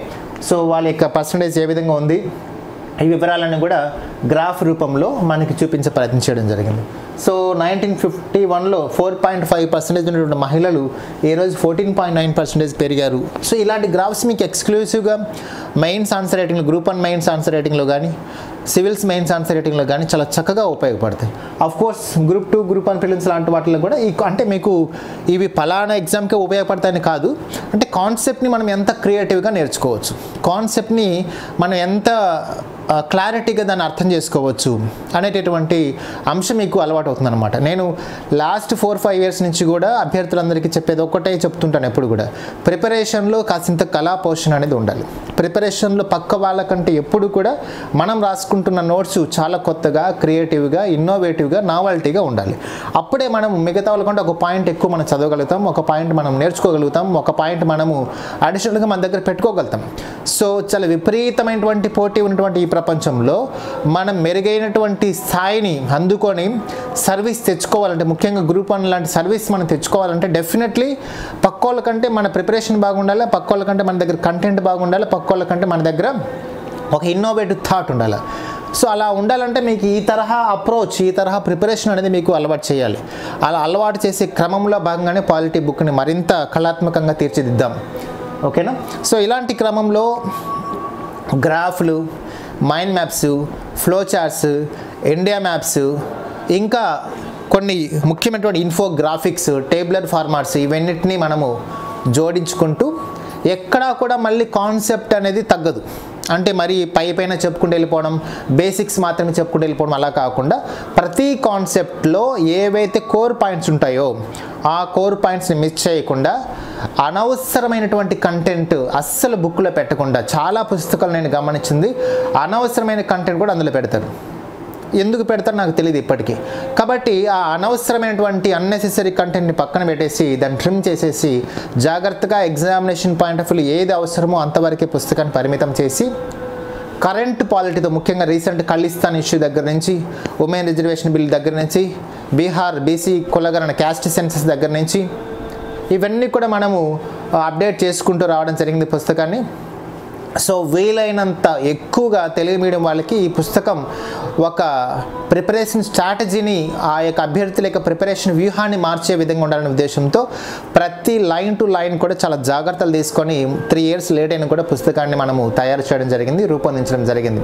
సో వాళ్ళ యొక్క పర్సంటేజ్ ఏ విధంగా ఉంది? ఈ వివరాలన్నీ కూడా గ్రాఫ్ రూపంలో మనకి చూపించే ప్రయత్నం చేయడం జరిగింది. సో నైన్టీన్ ఫిఫ్టీ వన్లో ఫోర్ పాయింట్ ఫైవ్ పర్సెంటేజ్ ఉన్నటువంటి మహిళలు ఈరోజు ఫోర్టీన్ పాయింట్ నైన్ పర్సెంటేజ్ పెరిగారు. సో ఇలాంటి గ్రాఫ్స్ మీకు ఎక్స్క్లూసివ్గా మెయిన్స్ ఆన్సర్ రైటింగ్లో గ్రూప్ వన్ మెయిన్స్ ఆన్సర్ రైటింగ్లో కానీ సివిల్స్ మెయిన్స్ ఆన్సర్ రేటింగ్లో కానీ చాలా చక్కగా ఉపయోగపడతాయి. Of course group two group one prelims లాంటి వాటిలో కూడా ఈ అంటే మీకు ఇవి ఫలానా ఎగ్జామ్కే ఉపయోగపడతాయని కాదు. అంటే కాన్సెప్ట్ని మనం ఎంత క్రియేటివ్గా నేర్చుకోవచ్చు? కాన్సెప్ట్ని మనం ఎంత క్లారిటీగా దాన్ని అర్థం చేసుకోవచ్చు అనేటటువంటి అంశం మీకు అలవాటు అవుతుందన్నమాట నేను లాస్ట్ ఫోర్ ఫైవ్ ఇయర్స్ నుంచి కూడా అభ్యర్థులందరికీ చెప్పేది ఒక్కటే చెప్తుంటాను ఎప్పుడు కూడా. ప్రిపరేషన్లో కాసింత కళా పోషణ అనేది ఉండాలి. ప్రిపరేషన్లో పక్క వాళ్ళకంటే ఎప్పుడు కూడా మనం రాసుకుంటున్న నోట్స్ చాలా కొత్తగా క్రియేటివ్గా ఇన్నోవేటివ్గా నావల్టీగా ఉండాలి. అప్పుడే మనం మిగతా వాళ్ళకంటే ఒక పాయింట్ ఎక్కువ మనం చదవగలుగుతాం ఒక పాయింట్ మనం నేర్చుకోగలుగుతాం ఒక పాయింట్ మనము అడిషనల్గా మన దగ్గర పెట్టుకోగలుగుతాం. సో చాలా విపరీతమైనటువంటి పోటీ ఉన్నటువంటి ఈ ప్రపంచంలో మనం మెరుగైనటువంటి స్థాయిని అందుకొని సర్వీస్ తెచ్చుకోవాలంటే ముఖ్యంగా గ్రూప్ వన్ లాంటి సర్వీస్ మనం తెచ్చుకోవాలంటే డెఫినెట్లీ పక్కోళ్ళ కంటే మన ప్రిపరేషన్ బాగుండాలి పక్కోళ్ళ కంటే మన దగ్గర కంటెంట్ బాగుండాలి పక్కోళ్ళ కంటే మన దగ్గర ఒక ఇన్నోవేటివ్ థాట్ ఉండాలి. సో అలా ఉండాలంటే మీకు ఈ తరహా అప్రోచ్ ఈ తరహా ప్రిపరేషన్ అనేది మీకు అలవాటు చేయాలి. అలా అలవాటు చేసే క్రమంలో భాగంగానే పాలిటీ బుక్ని మరింత కళాత్మకంగా తీర్చిదిద్దాం. ఓకేనా? సో ఇలాంటి క్రమంలో గ్రాఫ్లు mind maps flow charts India maps ఇంకా కొన్ని ముఖ్యమైనటువంటి ఇన్ఫోగ్రాఫిక్స్ టేబులర్ ఫార్మాట్స్ ఇవన్నిటిని మనము జోడించుకుంటూ ఎక్కడా కూడా మళ్ళీ కాన్సెప్ట్ అనేది తగ్గదు. అంటే మరి పై పైన చెప్పుకుంటూ వెళ్ళిపోవడం బేసిక్స్ మాత్రమే చెప్పుకుంటూ వెళ్ళిపోవడం అలా కాకుండా ప్రతి కాన్సెప్ట్లో ఏవైతే కోర్ పాయింట్స్ ఉంటాయో ఆ కోర్ పాయింట్స్ని మిస్ చేయకుండా అనవసరమైనటువంటి కంటెంట్ అస్సలు బుక్లో పెట్టకుండా చాలా పుస్తకాలు నేను గమనించింది అనవసరమైన కంటెంట్ కూడా అందులో పెడతారు. ఎందుకు పెడతారో నాకు తెలియదు ఇప్పటికీ. కాబట్టి ఆ అనవసరమైనటువంటి అన్నెసెసరీ కంటెంట్ని పక్కన పెట్టేసి దాన్ని ట్రిమ్ చేసేసి జాగ్రత్తగా ఎగ్జామినేషన్ పాయింట్ ఆఫ్ వ్యూ ఏది అవసరమో అంతవరకే పుస్తకాన్ని పరిమితం చేసి కరెంట్ పాలిటీతో ముఖ్యంగా రీసెంట్ ఖలిస్తాన్ ఇష్యూ దగ్గర నుంచి ఉమెన్ రిజర్వేషన్ బిల్ దగ్గర నుంచి బీహార్ బీసీ కులగరణ క్యాస్ట్ సెన్సెస్ దగ్గర నుంచి ఇవన్నీ కూడా మనము అప్డేట్ చేసుకుంటూ రావడం జరిగింది పుస్తకాన్ని. సో వీలైనంత ఎక్కువగా తెలుగు మీడియం వాళ్ళకి ఈ పుస్తకం ఒక ప్రిపరేషన్ స్ట్రాటజీని ఆ యొక్క అభ్యర్థుల యొక్క ప్రిపరేషన్ వ్యూహాన్ని మార్చే విధంగా ఉండాలనే ఉద్దేశంతో ప్రతి లైన్ టు లైన్ కూడా చాలా జాగ్రత్తలు తీసుకొని త్రీ ఇయర్స్ లేట్ అయిన కూడా పుస్తకాన్ని మనము తయారు చేయడం జరిగింది రూపొందించడం జరిగింది.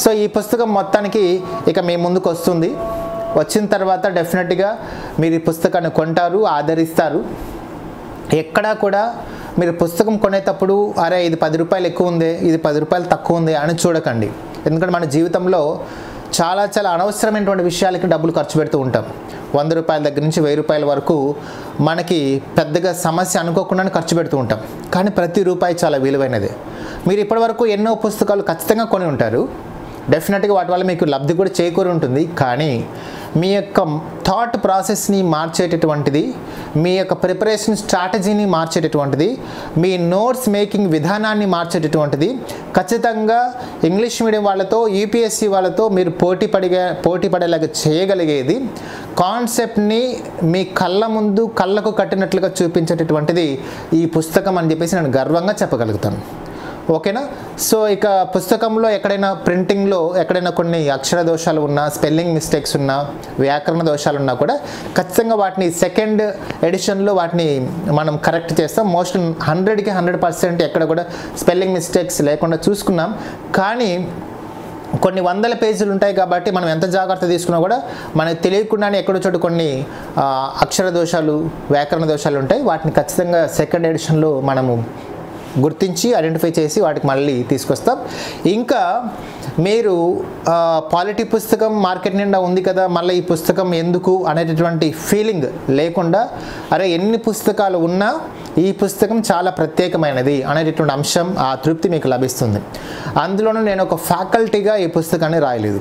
సో ఈ పుస్తకం మొత్తానికి ఇక మీ ముందుకు వస్తుంది. వచ్చిన తర్వాత డెఫినెట్గా మీరు ఈ పుస్తకాన్ని కొంటారు ఆదరిస్తారు. ఎక్కడా కూడా మీరు పుస్తకం కొనేటప్పుడు అరే ఇది పది రూపాయలు ఎక్కువ ఉంది ఇది పది రూపాయలు తక్కువ ఉంది అని చూడకండి. ఎందుకంటే మన జీవితంలో చాలా చాలా అనవసరమైనటువంటి విషయాలకి డబ్బులు ఖర్చు పెడుతూ ఉంటాం. వంద రూపాయల దగ్గర నుంచి వెయ్యి రూపాయల వరకు మనకి పెద్దగా సమస్య అనుకోకుండానే ఖర్చు పెడుతూ ఉంటాం. కానీ ప్రతి రూపాయి చాలా విలువైనది. మీరు ఇప్పటివరకు ఎన్నో పుస్తకాలు ఖచ్చితంగా కొని ఉంటారు. డెఫినెట్గా వాటి వల్ల మీకు లబ్ధి కూడా చేకూరి ఉంటుంది. కానీ మీ యొక్క థాట్ ప్రాసెస్ని మార్చేటటువంటిది మీ యొక్క ప్రిపరేషన్ స్ట్రాటజీని మార్చేటటువంటిది మీ నోట్స్ మేకింగ్ విధానాన్ని మార్చేటటువంటిది. ఖచ్చితంగా ఇంగ్లీష్ మీడియం వాళ్ళతో యూపీఎస్సి వాళ్ళతో మీరు పోటీ పడిగా పోటీ పడేలాగా చేయగలిగేది. కాన్సెప్ట్ని మీ కళ్ళ ముందు కళ్ళకు కట్టినట్లుగా చూపించేటటువంటిది ఈ పుస్తకం అని చెప్పేసి నేను గర్వంగా చెప్పగలుగుతాను. ఓకేనా? సో ఇక పుస్తకంలో ఎక్కడైనా ప్రింటింగ్లో ఎక్కడైనా కొన్ని అక్షర దోషాలు ఉన్నా స్పెల్లింగ్ మిస్టేక్స్ ఉన్నా వ్యాకరణ దోషాలు ఉన్నా కూడా ఖచ్చితంగా వాటిని సెకండ్ ఎడిషన్లో వాటిని మనం కరెక్ట్ చేస్తాం. మోస్ట్ హండ్రెడ్కి హండ్రెడ్ పర్సెంట్ ఎక్కడ కూడా స్పెల్లింగ్ మిస్టేక్స్ లేకుండా చూసుకున్నాం. కానీ కొన్ని వందల పేజీలు ఉంటాయి కాబట్టి మనం ఎంత జాగ్రత్త తీసుకున్నా కూడా మనకు తెలియకుండానే ఎక్కడో చోటు కొన్ని అక్షర దోషాలు వ్యాకరణ దోషాలు ఉంటాయి. వాటిని ఖచ్చితంగా సెకండ్ ఎడిషన్లో మనము గుర్తించి ఐడెంటిఫై చేసి వాటికి మళ్ళీ తీసుకొస్తాం. ఇంకా మీరు పాలిటీ పుస్తకం మార్కెట్ నిండా ఉంది కదా మళ్ళీ ఈ పుస్తకం ఎందుకు అనేటటువంటి ఫీలింగ్ లేకుండా అరే ఎన్ని పుస్తకాలు ఉన్నా ఈ పుస్తకం చాలా ప్రత్యేకమైనది అనేటటువంటి అంశం ఆ తృప్తి మీకు లభిస్తుంది. అందులోనూ నేను ఒక ఫ్యాకల్టీగా ఈ పుస్తకాన్ని రాయలేదు.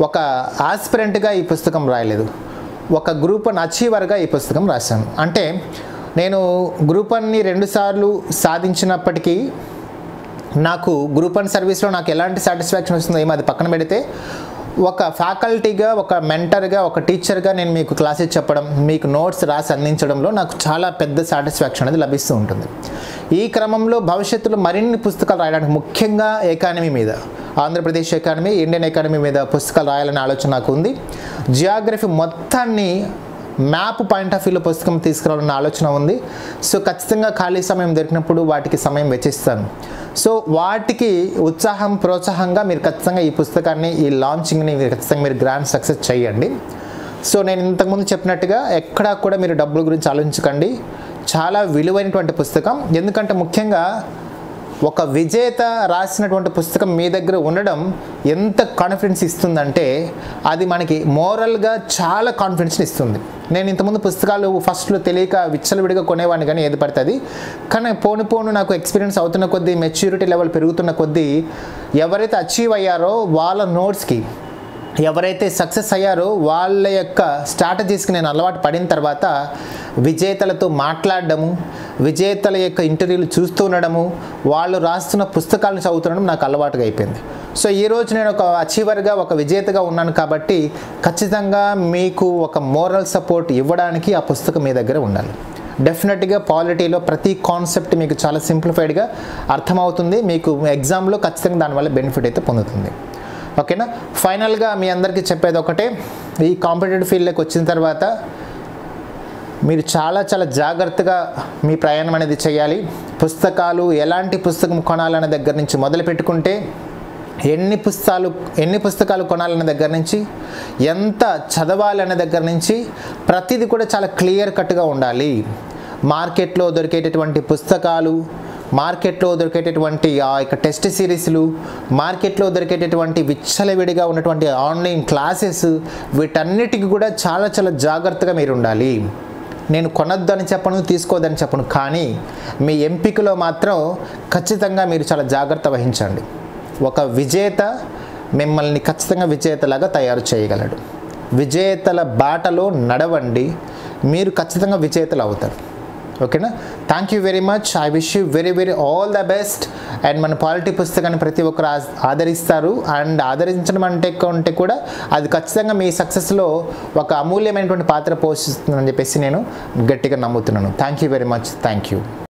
ఒక ఆస్పిరెంట్గా ఈ పుస్తకం రాయలేదు. ఒక గ్రూప్ అన్ అచీవర్గా ఈ పుస్తకం రాశాను. అంటే నేను గ్రూప్ వన్ని రెండుసార్లు సాధించినప్పటికీ నాకు గ్రూప్ వన్ సర్వీస్లో నాకు ఎలాంటి సాటిస్ఫాక్షన్ వస్తుందో ఏమో అది పక్కన పెడితే ఒక ఫ్యాకల్టీగా ఒక మెంటర్గా ఒక టీచర్గా నేను మీకు క్లాసెస్ చెప్పడం మీకు నోట్స్ రాసి అందించడంలో నాకు చాలా పెద్ద సాటిస్ఫాక్షన్ అనేది లభిస్తూ ఉంటుంది. ఈ క్రమంలో భవిష్యత్తులో మరిన్ని పుస్తకాలు రాయడానికి ముఖ్యంగా ఎకానమీ మీద ఆంధ్రప్రదేశ్ ఎకానమీ ఇండియన్ ఎకానమీ మీద పుస్తకాలు రాయాలనే ఆలోచన నాకు ఉంది. జియోగ్రఫీ మొత్తాన్ని మ్యాప్ పాయింట్ ఆఫ్ వ్యూలో పుస్తకం తీసుకురావాలన్న ఆలోచన ఉంది. సో ఖచ్చితంగా ఖాళీ సమయం దొరికినప్పుడు వాటికి సమయం వెచ్చిస్తాను. సో వాటికి ఉత్సాహం ప్రోత్సాహంగా మీరు ఖచ్చితంగా ఈ పుస్తకాన్ని ఈ లాంచింగ్ని మీరు ఖచ్చితంగా మీరు గ్రాండ్ సక్సెస్ చేయండి. సో నేను ఇంతకుముందు చెప్పినట్టుగా ఎక్కడా కూడా మీరు డబ్బుల గురించి ఆలోచించకండి. చాలా విలువైనటువంటి పుస్తకం. ఎందుకంటే ముఖ్యంగా ఒక విజేత రాసినటువంటి పుస్తకం మీ దగ్గర ఉండడం ఎంత కాన్ఫిడెన్స్ ఇస్తుందంటే అది మనకి మోరల్గా చాలా కాన్ఫిడెన్స్ని ఇస్తుంది. నేను ఇంతకుముందు పుస్తకాలు ఫస్ట్లో తెలియక విచ్చలవిడిగా కొనేవాడిని కానీ ఏది పడుతుంది కానీ పోను పోను నాకు ఎక్స్పీరియన్స్ అవుతున్న కొద్దీ మెచ్యూరిటీ లెవెల్ పెరుగుతున్న కొద్దీ ఎవరైతే అచీవ్ అయ్యారో వాళ్ళ నోట్స్కి ఎవరైతే సక్సెస్ అయ్యారో వాళ్ళ యొక్క స్ట్రాటజీస్కి నేను అలవాటు పడిన తర్వాత విజేతలతో మాట్లాడడము విజేతల యొక్క ఇంటర్వ్యూలు చూస్తూ ఉండడము వాళ్ళు రాస్తున్న పుస్తకాలను చదువుతుండడం నాకు అలవాటుగా అయిపోయింది. సో ఈరోజు నేను ఒక అచీవర్గా ఒక విజేతగా ఉన్నాను కాబట్టి ఖచ్చితంగా మీకు ఒక మోరల్ సపోర్ట్ ఇవ్వడానికి ఆ పుస్తకం మీ దగ్గర ఉండాలి. డెఫినెట్గా పాలిటీలో ప్రతి కాన్సెప్ట్ మీకు చాలా సింప్లిఫైడ్గా అర్థమవుతుంది. మీకు ఎగ్జామ్లో ఖచ్చితంగా దానివల్ల బెనిఫిట్ అయితే పొందుతుంది. ఓకేనా? ఫైనల్గా మీ అందరికీ చెప్పేది ఒకటే. ఈ కాంపిటేటివ్ ఫీల్డ్లోకి వచ్చిన తర్వాత మీరు చాలా చాలా జాగ్రత్తగా మీ ప్రయాణం అనేది చేయాలి. పుస్తకాలు ఎలాంటి పుస్తకం కొనాలనే దగ్గర నుంచి మొదలు పెట్టుకుంటే ఎన్ని పుస్తకాలు ఎన్ని పుస్తకాలు కొనాలనే దగ్గర నుంచి ఎంత చదవాలనే దగ్గర నుంచి ప్రతిదీ కూడా చాలా క్లియర్ కట్గా ఉండాలి. మార్కెట్లో దొరికేటటువంటి పుస్తకాలు మార్కెట్లో దొరికేటటువంటి ఆ యొక్క టెస్ట్ సిరీస్లు మార్కెట్లో దొరికేటటువంటి విచ్చలవిడిగా ఉన్నటువంటి ఆన్లైన్ క్లాసెస్ వీటన్నిటికీ కూడా చాలా చాలా జాగ్రత్తగా మీరు ఉండాలి. నేను కొనొద్దని చెప్పను తీసుకోవద్దని చెప్పను కానీ మీ ఎంపికలో మాత్రం ఖచ్చితంగా మీరు చాలా జాగ్రత్త వహించండి. ఒక విజేత మిమ్మల్ని ఖచ్చితంగా విజేతలాగా తయారు చేయగలడు. విజేతల బాటలో నడవండి మీరు ఖచ్చితంగా విజేతలు అవుతారు. ఓకేనా? Thank you very much I wish you very very all the best and మన పాలిటీ పుస్తకాన్ని ప్రతి ఒక్కరు ఆ- ఆదరిస్తారు. అండ్ ఆదరించడం అంటే ఉంటే కూడా అది ఖచ్చితంగా మీ సక్సెస్లో ఒక అమూల్యమైనటువంటి పాత్ర పోషిస్తుందని చెప్పేసి నేను గట్టిగా నమ్ముతున్నాను. Thank you very much thank you